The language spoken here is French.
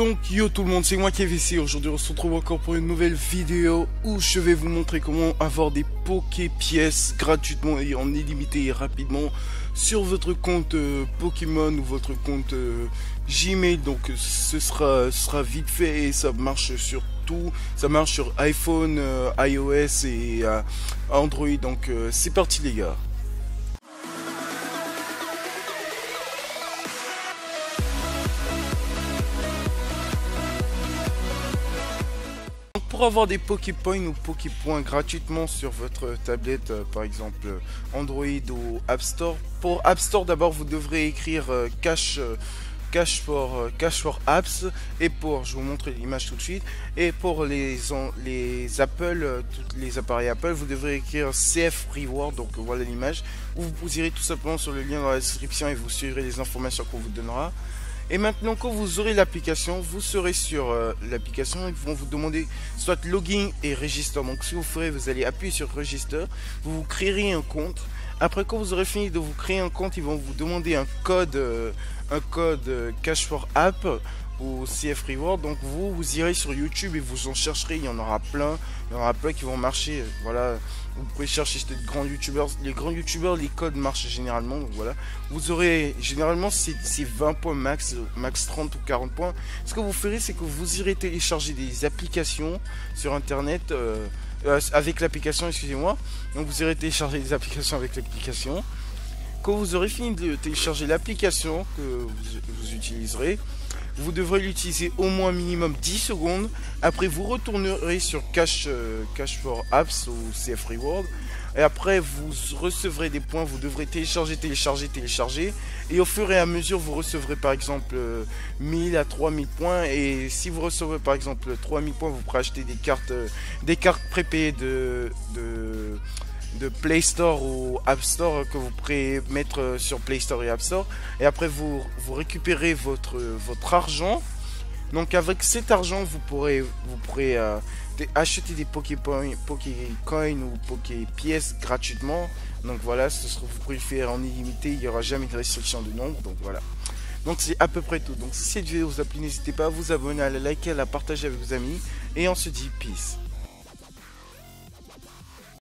Donc yo tout le monde, c'est moi qui ici. Aujourd'hui on se retrouve encore pour une nouvelle vidéo où je vais vous montrer comment avoir des Poké pièces gratuitement et en illimité et rapidement sur votre compte euh, Pokémon ou votre compte euh, Gmail. Donc ce sera, sera vite fait et ça marche sur tout. Ça marche sur iPhone, euh, iOS et Android. Donc c'est parti les gars. Pour avoir des Poképoints ou Poképoints gratuitement sur votre tablette, euh, par exemple Android ou App Store. Pour App Store, d'abord, vous devrez écrire euh, cache. Euh, cache for apps et pour je vous montre l'image tout de suite et pour les les Apple tous les appareils Apple vous devrez écrire CF Reward donc voilà l'image ou vous irez tout simplement sur le lien dans la description et vous suivrez les informations qu'on vous donnera et maintenant, quand vous aurez l'application, vous serez sur euh, l'application. Ils vont vous demander soit login et register. Donc, si vous ferez, vous allez appuyer sur register. Vous vous créerez un compte. Après, quand vous aurez fini de vous créer un compte, ils vont vous demander un code, euh, un code euh, Cash for App ou CF Reward. Donc, vous, vous irez sur YouTube et vous en chercherez. Il y en aura plein. Il y en aura plein qui vont marcher. Voilà. Vous pouvez chercher des grands youtubeurs. Les grands youtubeurs, les codes marchent généralement. Donc voilà. Vous aurez généralement c'est 20 points max, max 30 ou 40 points. Ce que vous ferez, c'est que vous irez télécharger des applications sur internet. Euh, euh, avec l'application, excusez-moi. Donc vous irez télécharger des applications avec l'application. Quand vous aurez fini de télécharger l'application que vous utiliserez, vous devrez l'utiliser au moins minimum 10 secondes. Après, vous retournerez sur Cash, euh, Cash for Apps ou CF Reward. Et après, vous recevrez des points. Vous devrez télécharger, télécharger, télécharger. Et au fur et à mesure, vous recevrez par exemple 1000 euh, à 3000 points. Et si vous recevez par exemple 3000 points, vous pourrez acheter des cartes, euh, des cartes prépayées de, de Play Store ou App Store que vous pourrez mettre sur Play Store et App Store. Et après, vous, vous récupérez votre, votre argent. Donc avec cet argent, vous pourrez, vous pourrez euh, acheter des Pokécoins Poké ou Poké pièces gratuitement. Donc voilà, ce sera, vous pouvez le faire en illimité, il n'y aura jamais de restriction de nombre. Donc voilà. Donc c'est à peu près tout. Donc si cette vidéo vous a plu, n'hésitez pas à vous abonner, à la liker, à la partager avec vos amis. Et on se dit peace.